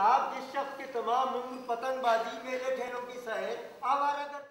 आप जिस शख्स के तमाम उम्र पतंगबाजी मेरे ठहरों की सहे आवारा करती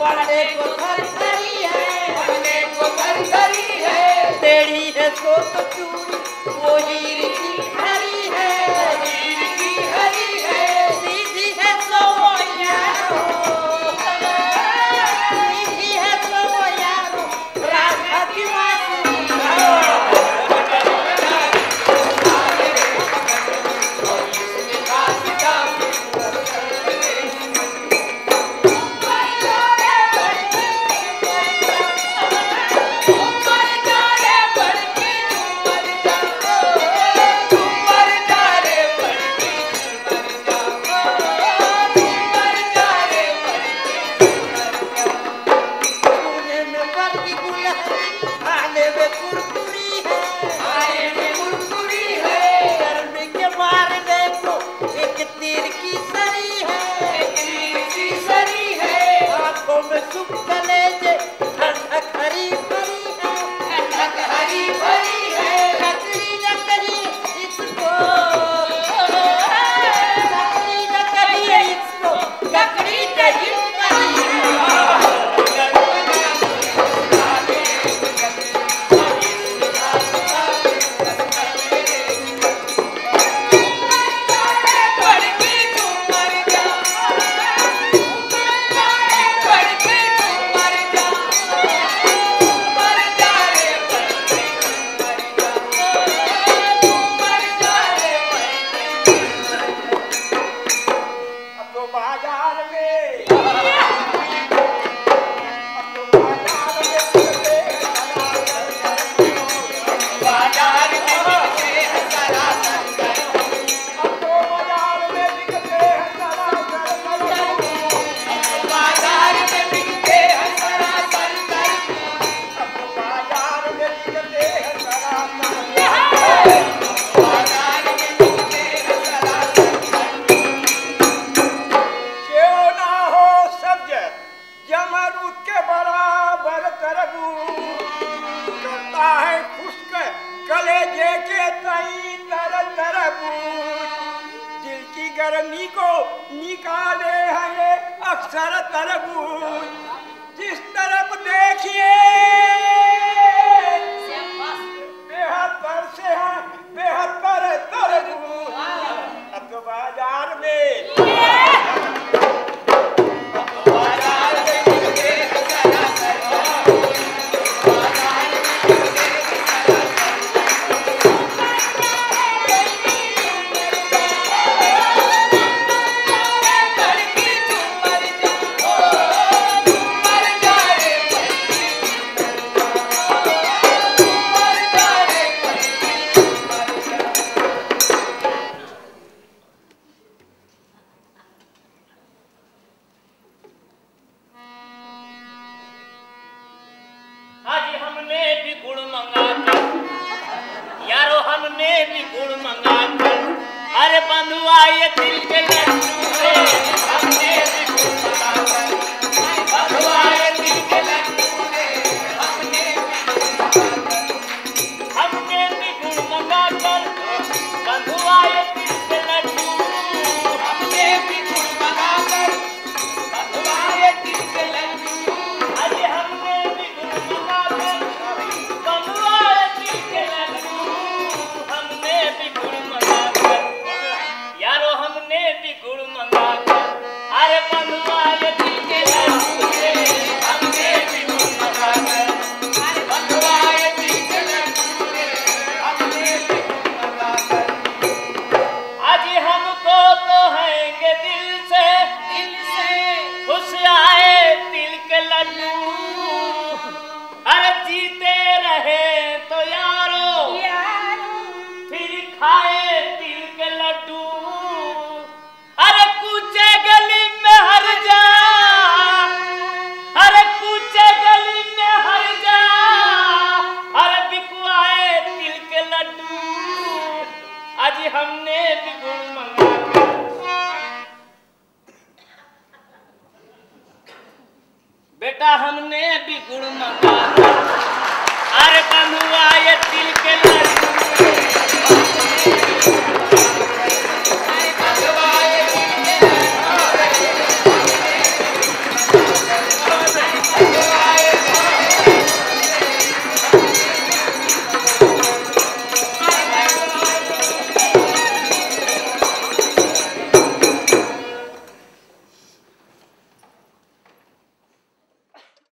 पढ़ने को थरथरी है। पढ़ने को थरथरी है। टेढ़ी है सो तो चूड़ी वो हीर की करनी को निकाले हैं अक्षर तरबूज। जिस तरफ़ देखिए गुड़ मंगा कर यारो हमने भी गुड़ मंगा अरे बंधुआ ये दिल के लड्डू आज हमने भी गुण मंगा बेटा हमने भी गुण मंगा अरे बंधुआ